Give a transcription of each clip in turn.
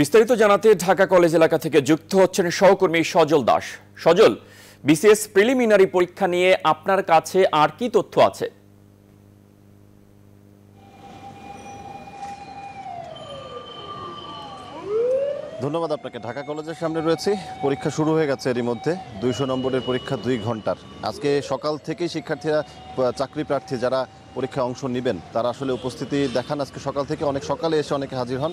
বিস্তারিত জানাতে ঢাকা কলেজ এলাকা থেকে যুক্ত হচ্ছেন সহকর্মী সজল দাস। সজল, বিসিএস প্রিলিমিনারি পরীক্ষা নিয়ে আপনার কাছে আর কি তথ্য আছে? ধন্যবাদ আপনাকে। ঢাকা কলেজের সামনে রয়েছি। পরীক্ষা শুরু হয়ে গেছে এরই মধ্যে। দুইশো নম্বরের পরীক্ষা দুই ঘণ্টার। আজকে সকাল থেকেই শিক্ষার্থীরা চাকরি প্রার্থী যারা পরীক্ষায় অংশ নেবেন। তারা আসলে উপস্থিতি দেখান। আজকে সকাল থেকে অনেক সকালে এসে অনেকে হাজির হন।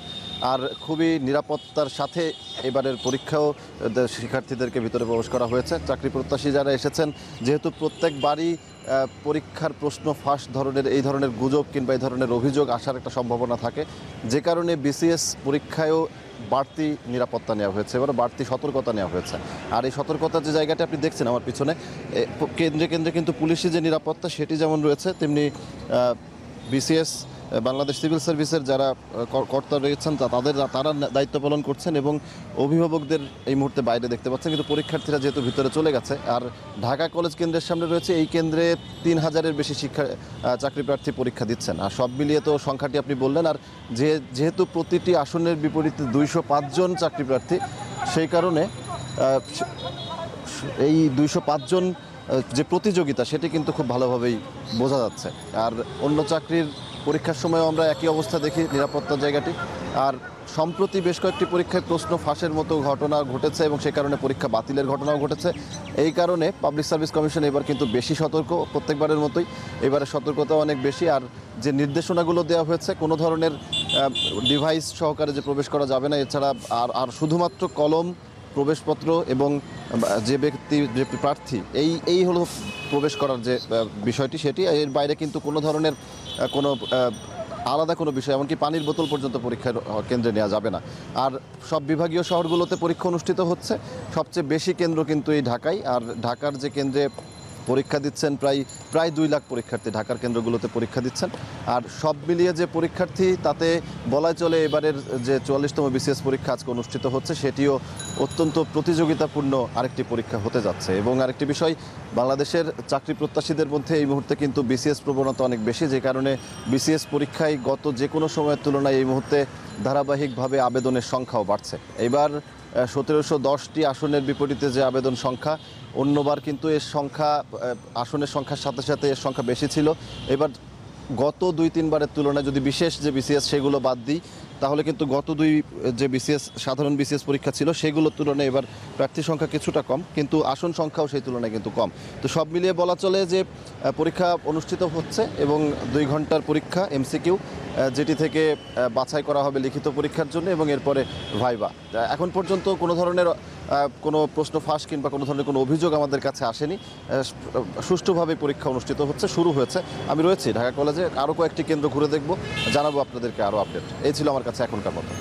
আর খুবই নিরাপত্তার সাথে এবারের পরীক্ষাও শিক্ষার্থীদেরকে ভিতরে প্রবেশ করা হয়েছে। চাকরি প্রত্যাশী যারা এসেছেন যেহেতু প্রত্যেকবারই আহ, পরীক্ষার প্রশ্ন ফাঁস ধরনের, এই ধরনের গুজব কিংবা এই ধরনের অভিযোগ আসার একটা সম্ভাবনা থাকে। যে কারণে বিসিএস পরীক্ষায়ও বাড়তি নিরাপত্তা নেওয়া হয়েছে এবার বাড়তি সতর্কতা নেওয়া হয়েছে। আর এই সতর্কতার যে জায়গাটি আপনি দেখছেন আমার পিছনে কেন্দ্রে কেন্দ্রে কিন্তু পুলিশি যে নিরাপত্তা সেটি যেমন রয়েছে, তেমনি বিসিএস বাংলাদেশ সিভিল সার্ভিসের যারা কর্তা রয়েছেন তাদের, তারা দায়িত্ব পালন করছেন এবং অভিভাবকদের এই মুহূর্তে বাইরে দেখতে পাচ্ছেন। কিন্তু পরীক্ষার্থীরা যেহেতু ভিতরে চলে গেছে, আর ঢাকা কলেজ কেন্দ্রের সামনে রয়েছে, এই কেন্দ্রে তিন হাজারের বেশি শিক্ষা চাকরি প্রার্থী পরীক্ষা দিচ্ছেন। আর সব মিলিয়ে তো সংখ্যাটি আপনি বললেন, আর যে, যেহেতু প্রতিটি আসনের বিপরীতে দুইশো পাঁচজন চাকরি প্রার্থী, সেই কারণে এই দুইশো পাঁচজন যে প্রতিযোগিতা, সেটি কিন্তু খুব ভালোভাবেই বোঝা যাচ্ছে। আর অন্য চাকরির পরীক্ষার সময় আমরা একই অবস্থা দেখি নিরাপত্তার জায়গাটি। আর সম্প্রতি বেশ কয়েকটি পরীক্ষায় প্রশ্ন ফাঁসের মতো ঘটনা ঘটেছে এবং সে কারণে পরীক্ষা বাতিলের ঘটনাও ঘটেছে। এই কারণে পাবলিক সার্ভিস কমিশন এবার কিন্তু বেশি সতর্ক প্রত্যেকবারের মতোই। এবারে সতর্কতা অনেক বেশি আর যে নির্দেশনাগুলো দেওয়া হয়েছে কোনো ধরনের ডিভাইস সহকারে যে প্রবেশ করা যাবে না, এছাড়া আর আর শুধুমাত্র কলম প্রবেশপত্র এবং যে ব্যক্তি, যে প্রার্থী, এই এই হলো প্রবেশ করার যে বিষয়টি, সেটি। এর বাইরে কিন্তু কোনো ধরনের কোনো আলাদা কোনো বিষয়, এমনকি পানির বোতল পর্যন্ত পরীক্ষার কেন্দ্রে নেওয়া যাবে না। আর সব বিভাগীয় শহরগুলোতে পরীক্ষা অনুষ্ঠিত হচ্ছে। সবচেয়ে বেশি কেন্দ্র কিন্তু এই ঢাকায়। আর ঢাকার যে কেন্দ্রে পরীক্ষা দিচ্ছেন, প্রায় প্রায় দুই লাখ পরীক্ষার্থী ঢাকার কেন্দ্রগুলোতে পরীক্ষা দিচ্ছেন। আর সব মিলিয়ে যে পরীক্ষার্থী, তাতে বলা চলে এবারের যে চুয়াল্লিশতম বিসিএস পরীক্ষা আজকে অনুষ্ঠিত হচ্ছে, সেটিও অত্যন্ত প্রতিযোগিতাপূর্ণ আরেকটি পরীক্ষা হতে যাচ্ছে। এবং আরেকটি বিষয়, বাংলাদেশের চাকরি প্রত্যাশীদের মধ্যে এই মুহূর্তে কিন্তু বিসিএস প্রবণতা অনেক বেশি, যে কারণে বিসিএস পরীক্ষায় গত যে কোনো সময়ের তুলনায় এই মুহূর্তে ধারাবাহিকভাবে আবেদনের সংখ্যাও বাড়ছে। এবার সতেরোশো দশটি আসনের বিপরীতে যে আবেদন সংখ্যা, অন্যবার কিন্তু এর সংখ্যা আসনের সংখ্যার সাথে সাথে এর সংখ্যা বেশি ছিল। এবার গত দুই, তিনবারের তুলনায় যদি বিশেষ যে বিসিএস সেগুলো বাদ দিই, তাহলে কিন্তু গত দুই, যে বিসিএস সাধারণ বিসিএস পরীক্ষা ছিল, সেগুলোর তুলনায় এবার প্রার্থী সংখ্যা কিছুটা কম, কিন্তু আসন সংখ্যাও সেই তুলনায় কিন্তু কম। তো সব মিলিয়ে বলা চলে যে পরীক্ষা অনুষ্ঠিত হচ্ছে এবং দুই ঘণ্টার পরীক্ষা এমসিকিউ যেটি থেকে বাছাই করা হবে লিখিত পরীক্ষার জন্য এবং এরপরে ভাইবা। এখন পর্যন্ত কোনো ধরনের কোনো প্রশ্ন ফাঁস কিংবা কোনো ধরনের কোনো অভিযোগ আমাদের কাছে আসেনি। সুষ্ঠুভাবে পরীক্ষা অনুষ্ঠিত হচ্ছে, শুরু হয়েছে। আমি রয়েছি ঢাকা কলেজে, আরও কয়েকটি কেন্দ্র ঘুরে দেখব, জানাব আপনাদেরকে আরও আপডেট। এই ছিল আমার কাছে এখনকার মতো